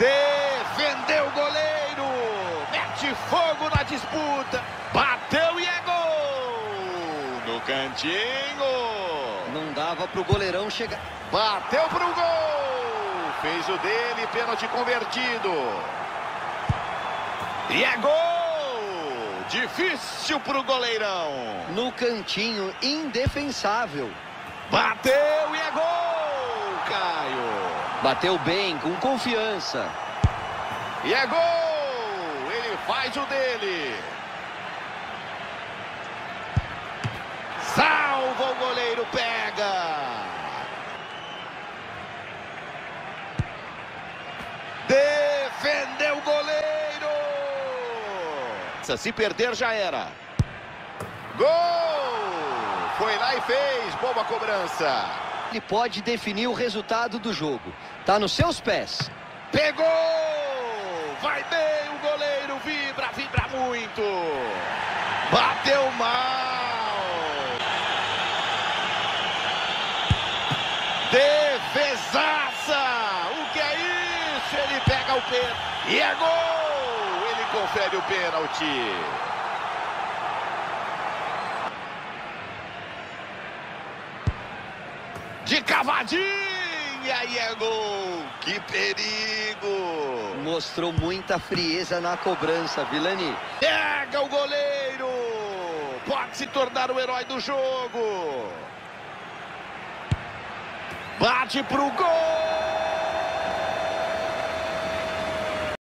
Defendeu o goleiro. Mete fogo na disputa. Bateu e é gol. No cantinho. Não dava pro goleirão chegar. Bateu pro gol. Fez o dele, pênalti convertido. E é gol. Difícil pro goleirão. No cantinho, indefensável. Bateu e é gol. Bateu bem, com confiança. E é gol! Ele faz o dele. Salva o goleiro, pega. Defendeu o goleiro. Se perder já era. Gol! Foi lá e fez. Boa cobrança. Ele pode definir o resultado do jogo. Tá nos seus pés. Pegou! Vai bem o goleiro, vibra, vibra muito. Bateu mal. Defesaça! O que é isso? Ele pega o pênalti. E é gol! Ele confere o pênalti. De cavadinha e é gol. Que perigo. Mostrou muita frieza na cobrança, Vilani. Pega o goleiro. Pode se tornar o herói do jogo. Bate pro gol.